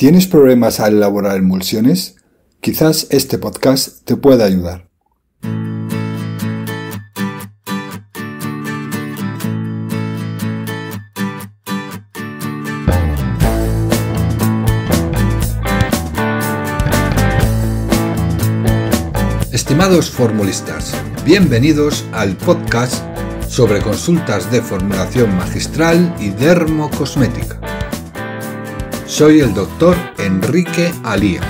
¿Tienes problemas al elaborar emulsiones? Quizás este podcast te pueda ayudar. Estimados formulistas, bienvenidos al podcast sobre consultas de formulación magistral y dermocosmética. Soy el doctor Enrique Alía.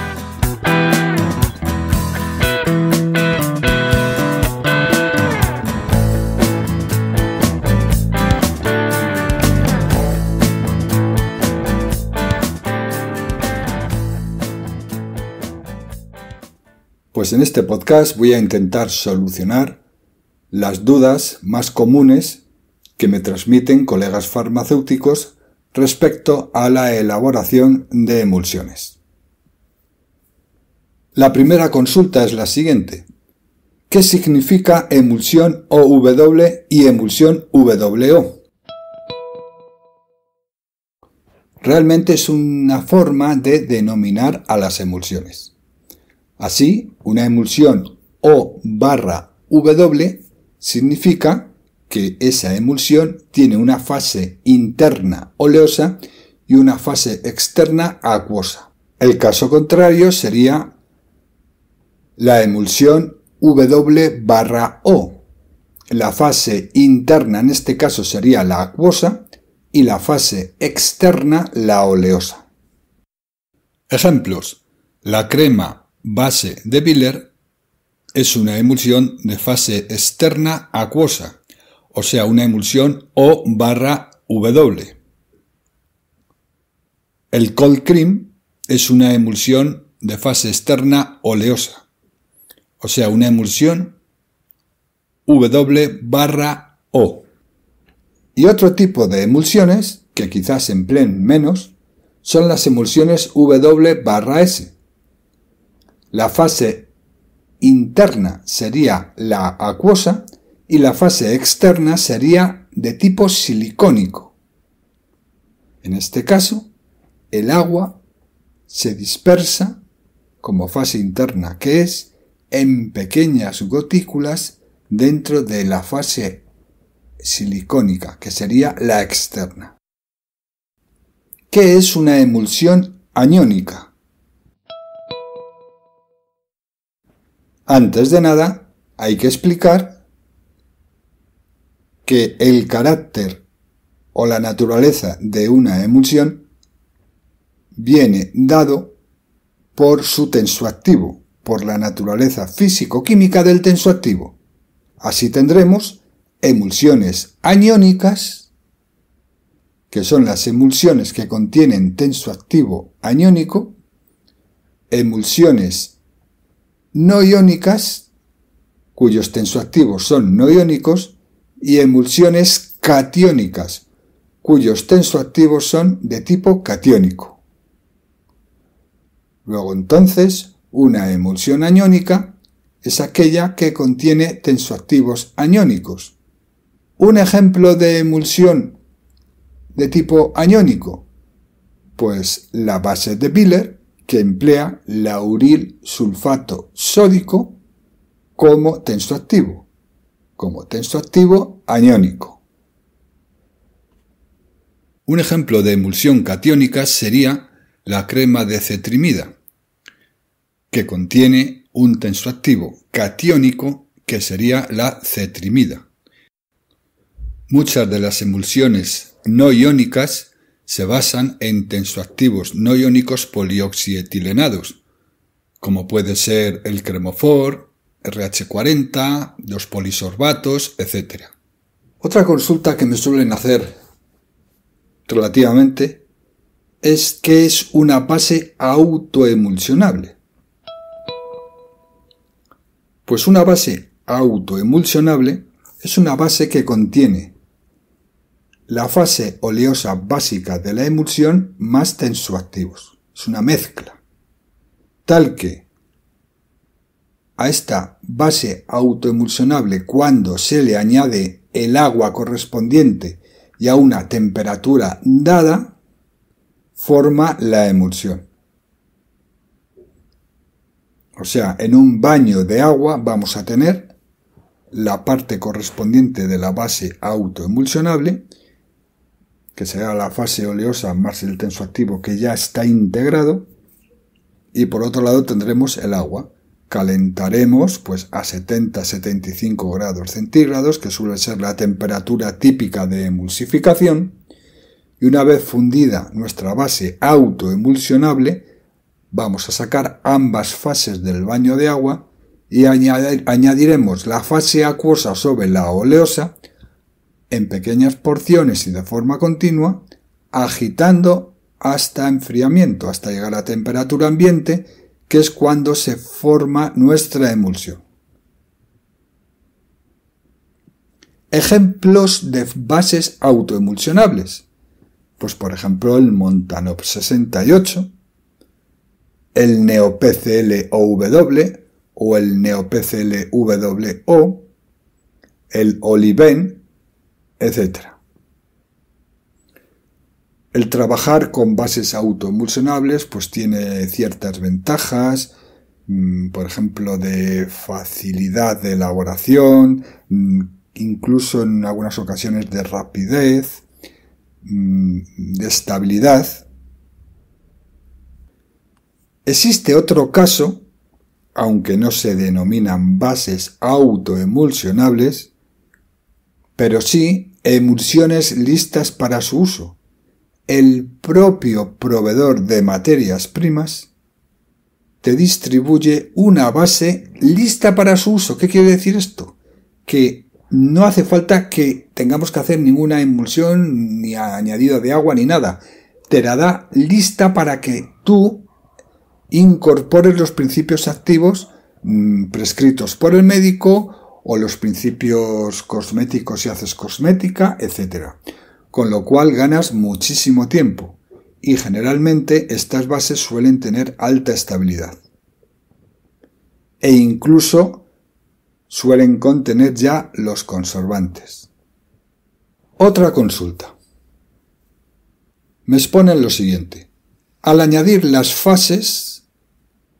Pues en este podcast voy a intentar solucionar las dudas más comunes que me transmiten colegas farmacéuticos respecto a la elaboración de emulsiones. La primera consulta es la siguiente. ¿Qué significa emulsión OW y emulsión WO? Realmente es una forma de denominar a las emulsiones. Así, una emulsión O barra W significa que esa emulsión tiene una fase interna oleosa y una fase externa acuosa. El caso contrario sería la emulsión W barra O. La fase interna en este caso sería la acuosa y la fase externa la oleosa. Ejemplos. La crema base de Biller es una emulsión de fase externa acuosa o sea, una emulsión O barra W. El cold cream es una emulsión de fase externa oleosa, o sea, una emulsión W barra O. Y otro tipo de emulsiones, que quizás empleen menos, son las emulsiones W barra S. La fase interna sería la acuosa y la fase externa sería de tipo silicónico. En este caso, el agua se dispersa, como fase interna que es, en pequeñas gotículas dentro de la fase silicónica, que sería la externa. ¿Qué es una emulsión aniónica? Antes de nada, hay que explicar que el carácter o la naturaleza de una emulsión viene dado por su tensoactivo, por la naturaleza físico-química del tensoactivo. Así tendremos emulsiones aniónicas, que son las emulsiones que contienen tensoactivo aniónico, emulsiones no iónicas, cuyos tensoactivos son no iónicos, y emulsiones catiónicas, cuyos tensoactivos son de tipo catiónico. Luego entonces, una emulsión aniónica es aquella que contiene tensoactivos aniónicos. Un ejemplo de emulsión de tipo aniónico, pues la base de Biller, que emplea lauril sulfato sódico como tensoactivo como tensoactivo aniónico. Un ejemplo de emulsión catiónica sería la crema de cetrimida, que contiene un tensoactivo catiónico que sería la cetrimida. Muchas de las emulsiones no iónicas se basan en tensoactivos no iónicos polioxietilenados, como puede ser el cremofor, RH40, los polisorbatos, etc. Otra consulta que me suelen hacer relativamente es que es una base autoemulsionable. Pues una base autoemulsionable es una base que contiene la fase oleosa básica de la emulsión más tensoactivos. Es una mezcla. Tal que a esta base autoemulsionable cuando se le añade el agua correspondiente y a una temperatura dada, forma la emulsión. O sea, en un baño de agua vamos a tener la parte correspondiente de la base autoemulsionable, que será la fase oleosa más el tenso activo que ya está integrado, y por otro lado tendremos el agua. Calentaremos pues a 70-75 grados centígrados, que suele ser la temperatura típica de emulsificación, y una vez fundida nuestra base autoemulsionable, vamos a sacar ambas fases del baño de agua y añadiremos la fase acuosa sobre la oleosa en pequeñas porciones y de forma continua, agitando hasta enfriamiento, hasta llegar a temperatura ambiente, que es cuando se forma nuestra emulsión. Ejemplos de bases autoemulsionables. Pues por ejemplo el Montanop 68, el NeoPCL-OW o el NeoPCL-WO, el Oliven, etc. El trabajar con bases autoemulsionables pues tiene ciertas ventajas, mm, por ejemplo, de facilidad de elaboración, mm, incluso en algunas ocasiones de rapidez, mm, de estabilidad. Existe otro caso, aunque no se denominan bases autoemulsionables, pero sí emulsiones listas para su uso el propio proveedor de materias primas te distribuye una base lista para su uso. ¿Qué quiere decir esto? Que no hace falta que tengamos que hacer ninguna emulsión, ni añadido de agua, ni nada. Te la da lista para que tú incorpores los principios activos mm, prescritos por el médico o los principios cosméticos si haces cosmética, etc con lo cual ganas muchísimo tiempo y generalmente estas bases suelen tener alta estabilidad. E incluso suelen contener ya los conservantes. Otra consulta. Me exponen lo siguiente. Al añadir las fases,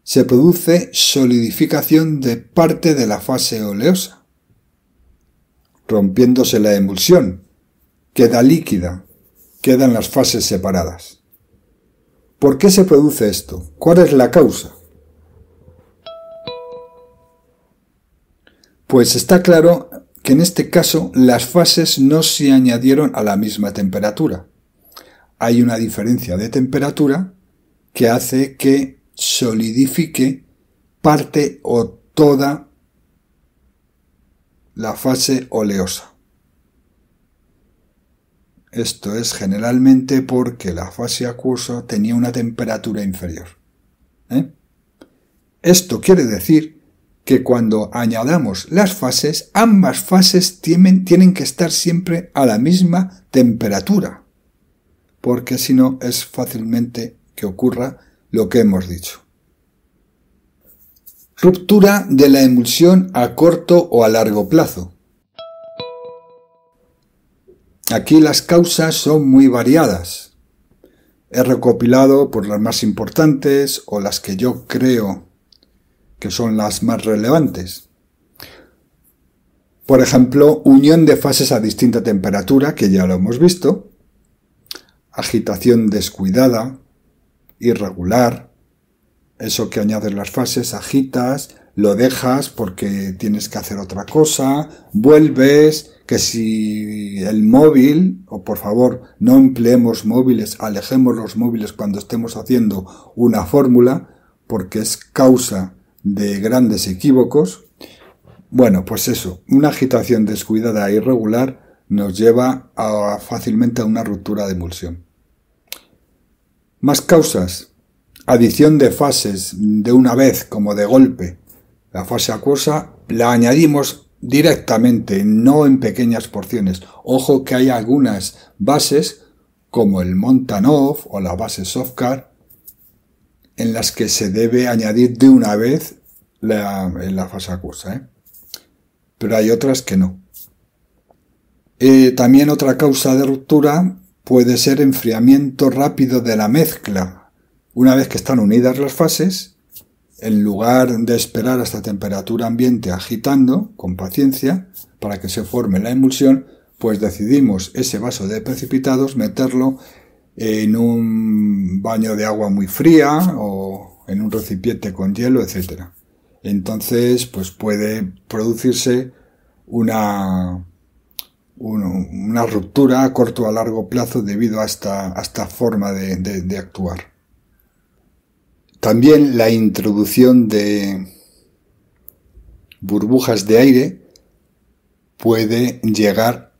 se produce solidificación de parte de la fase oleosa, rompiéndose la emulsión, queda líquida, quedan las fases separadas. ¿Por qué se produce esto? ¿Cuál es la causa? Pues está claro que en este caso las fases no se añadieron a la misma temperatura. Hay una diferencia de temperatura que hace que solidifique parte o toda la fase oleosa. Esto es generalmente porque la fase acuosa tenía una temperatura inferior. ¿eh? Esto quiere decir que cuando añadamos las fases, ambas fases tienen, tienen que estar siempre a la misma temperatura, porque si no es fácilmente que ocurra lo que hemos dicho. Ruptura de la emulsión a corto o a largo plazo. Aquí las causas son muy variadas. He recopilado por las más importantes o las que yo creo que son las más relevantes. Por ejemplo, unión de fases a distinta temperatura, que ya lo hemos visto, agitación descuidada, irregular, eso que añades las fases, agitas, lo dejas porque tienes que hacer otra cosa, vuelves, que si el móvil, o por favor no empleemos móviles, alejemos los móviles cuando estemos haciendo una fórmula, porque es causa de grandes equívocos. Bueno, pues eso, una agitación descuidada e irregular nos lleva a, fácilmente a una ruptura de emulsión. Más causas. Adición de fases de una vez, como de golpe. La fase acuosa la añadimos directamente, no en pequeñas porciones. Ojo que hay algunas bases, como el Montanov o la base Softcar, en las que se debe añadir de una vez la, fase acuosa. ¿eh? Pero hay otras que no. Eh, también otra causa de ruptura puede ser enfriamiento rápido de la mezcla. Una vez que están unidas las fases, en lugar de esperar hasta temperatura ambiente agitando con paciencia para que se forme la emulsión, pues decidimos ese vaso de precipitados meterlo en un baño de agua muy fría o en un recipiente con hielo, etc. Entonces, pues puede producirse una, una, ruptura a corto o a largo plazo debido a esta, esta forma de actuar. También la introducción de burbujas de aire puede llegar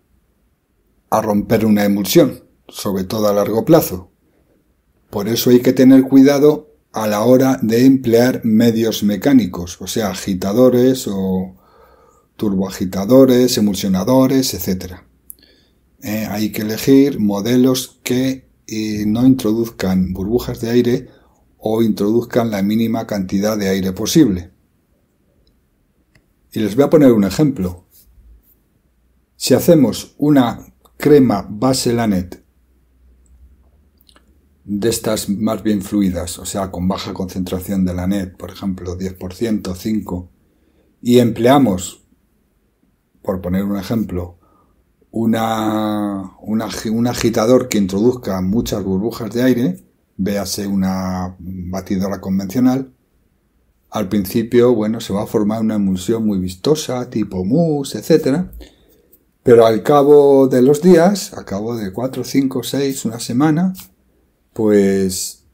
a romper una emulsión, sobre todo a largo plazo. Por eso hay que tener cuidado a la hora de emplear medios mecánicos, o sea, agitadores o turboagitadores, emulsionadores, etc. Eh, hay que elegir modelos que eh, no introduzcan burbujas de aire o introduzcan la mínima cantidad de aire posible. Y les voy a poner un ejemplo. Si hacemos una crema base lanet de estas más bien fluidas, o sea, con baja concentración de lanet, por ejemplo, 10%, 5%, y empleamos, por poner un ejemplo, una, un agitador que introduzca muchas burbujas de aire, véase una batidora convencional, al principio, bueno, se va a formar una emulsión muy vistosa, tipo mousse, etc. Pero al cabo de los días, al cabo de 4, 5, 6, una semana, pues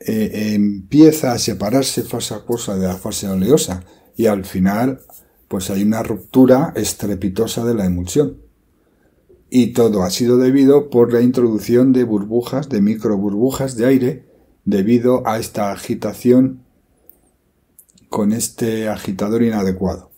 eh, empieza a separarse fase acuosa de la fase oleosa y al final, pues hay una ruptura estrepitosa de la emulsión y todo ha sido debido por la introducción de burbujas, de micro burbujas de aire, debido a esta agitación con este agitador inadecuado.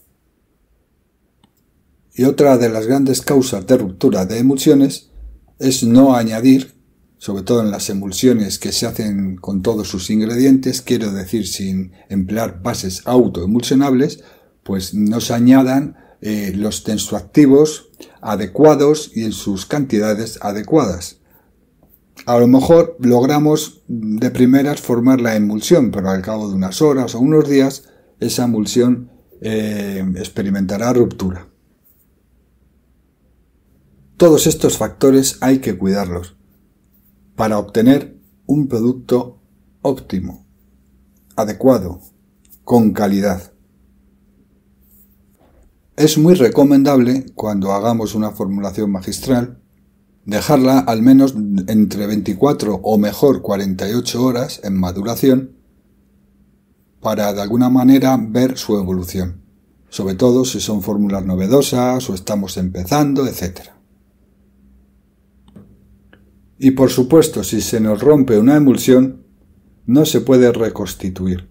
Y otra de las grandes causas de ruptura de emulsiones es no añadir, sobre todo en las emulsiones que se hacen con todos sus ingredientes, quiero decir sin emplear bases autoemulsionables, pues no se añadan eh, los tensoactivos adecuados y en sus cantidades adecuadas. A lo mejor logramos de primeras formar la emulsión, pero al cabo de unas horas o unos días esa emulsión eh, experimentará ruptura. Todos estos factores hay que cuidarlos para obtener un producto óptimo, adecuado, con calidad. Es muy recomendable, cuando hagamos una formulación magistral, dejarla al menos entre 24 o mejor 48 horas en maduración para de alguna manera ver su evolución, sobre todo si son fórmulas novedosas o estamos empezando, etc. Y por supuesto, si se nos rompe una emulsión, no se puede reconstituir.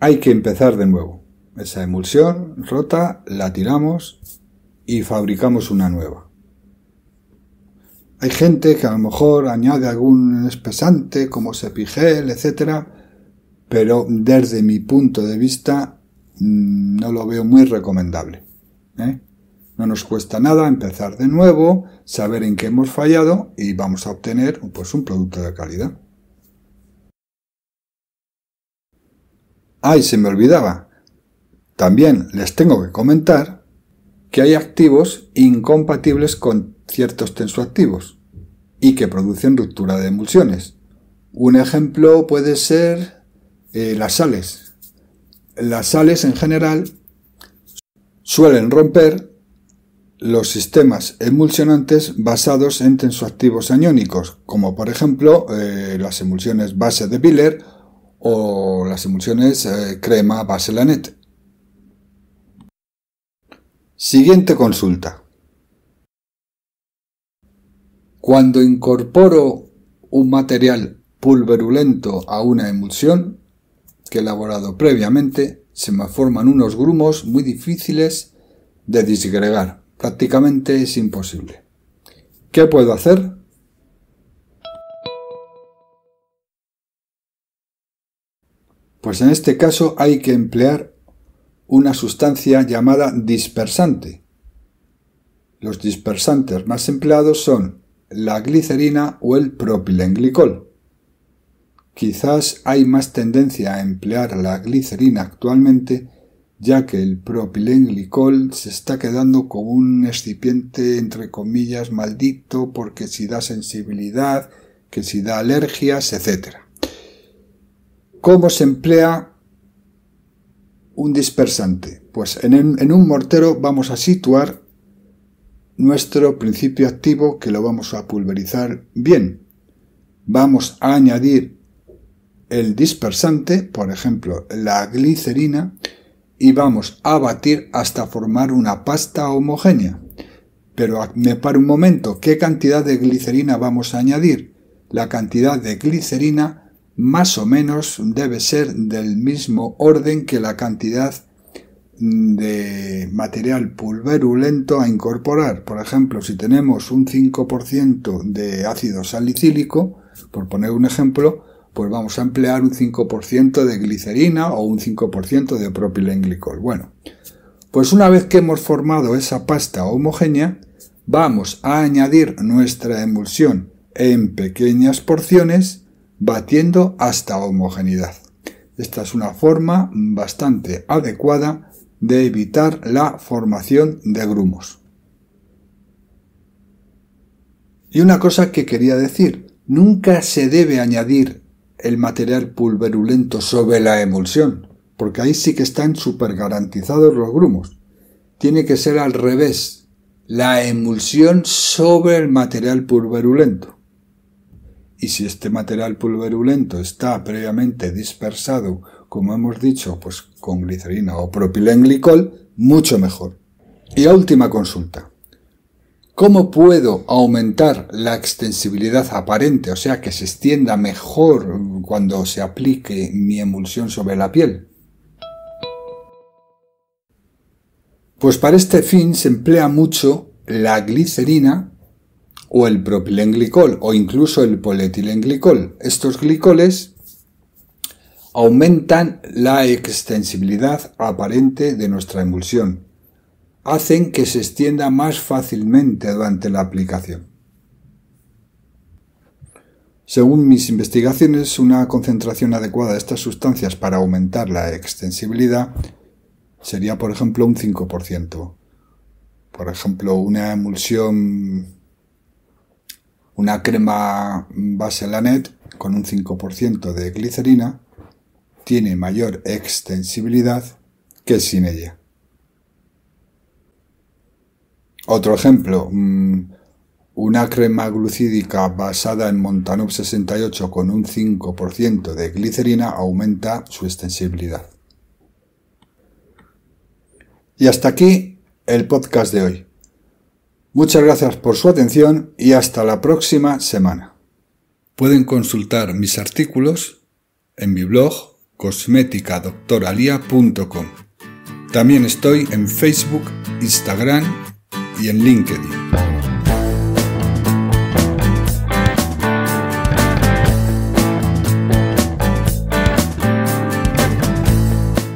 Hay que empezar de nuevo. Esa emulsión rota la tiramos y fabricamos una nueva. Hay gente que a lo mejor añade algún espesante como sepigel, etc. Pero desde mi punto de vista mm, no lo veo muy recomendable. ¿eh? No nos cuesta nada empezar de nuevo, saber en qué hemos fallado y vamos a obtener pues, un producto de calidad. ¡Ay, se me olvidaba! También les tengo que comentar que hay activos incompatibles con ciertos tensoactivos y que producen ruptura de emulsiones. Un ejemplo puede ser eh, las sales. Las sales en general suelen romper los sistemas emulsionantes basados en tensoactivos aniónicos, como por ejemplo eh, las emulsiones base de Biller o las emulsiones eh, crema base Lanet. Siguiente consulta. Cuando incorporo un material pulverulento a una emulsión que he elaborado previamente, se me forman unos grumos muy difíciles de disgregar. Prácticamente es imposible. ¿Qué puedo hacer? Pues en este caso hay que emplear una sustancia llamada dispersante. Los dispersantes más empleados son la glicerina o el propilenglicol, Quizás hay más tendencia a emplear la glicerina actualmente ya que el propilenglicol se está quedando como un excipiente entre comillas maldito porque si da sensibilidad, que si da alergias, etc. ¿Cómo se emplea un dispersante? Pues en, en un mortero vamos a situar nuestro principio activo que lo vamos a pulverizar bien. Vamos a añadir el dispersante, por ejemplo, la glicerina, y vamos a batir hasta formar una pasta homogénea. Pero me paro un momento, ¿qué cantidad de glicerina vamos a añadir? La cantidad de glicerina más o menos debe ser del mismo orden que la cantidad de material pulverulento a incorporar. Por ejemplo, si tenemos un 5% de ácido salicílico, por poner un ejemplo, pues vamos a emplear un 5% de glicerina o un 5% de propilenglicol. Bueno, pues una vez que hemos formado esa pasta homogénea, vamos a añadir nuestra emulsión en pequeñas porciones, batiendo hasta homogeneidad. Esta es una forma bastante adecuada de evitar la formación de grumos. Y una cosa que quería decir, nunca se debe añadir el material pulverulento sobre la emulsión, porque ahí sí que están súper garantizados los grumos. Tiene que ser al revés, la emulsión sobre el material pulverulento. Y si este material pulverulento está previamente dispersado, como hemos dicho, pues con glicerina o propilenglicol, mucho mejor. Y la última consulta. ¿Cómo puedo aumentar la extensibilidad aparente, o sea, que se extienda mejor cuando se aplique mi emulsión sobre la piel? Pues para este fin se emplea mucho la glicerina o el propilenglicol o incluso el polietilenglicol. Estos glicoles aumentan la extensibilidad aparente de nuestra emulsión hacen que se extienda más fácilmente durante la aplicación. Según mis investigaciones, una concentración adecuada de estas sustancias para aumentar la extensibilidad sería, por ejemplo, un 5%. Por ejemplo, una emulsión, una crema base Lanet con un 5% de glicerina tiene mayor extensibilidad que sin ella. Otro ejemplo, mm, una crema glucídica basada en Montanub 68 con un 5% de glicerina aumenta su extensibilidad. Y hasta aquí el podcast de hoy. Muchas gracias por su atención y hasta la próxima semana. Pueden consultar mis artículos en mi blog cosméticadoctoralia.com. También estoy en Facebook, Instagram y en LinkedIn.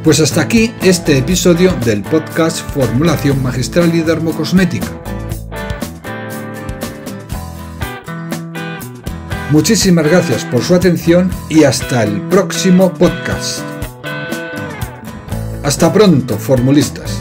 Pues hasta aquí este episodio del podcast Formulación Magistral y Dermocosmética. Muchísimas gracias por su atención y hasta el próximo podcast. Hasta pronto, formulistas.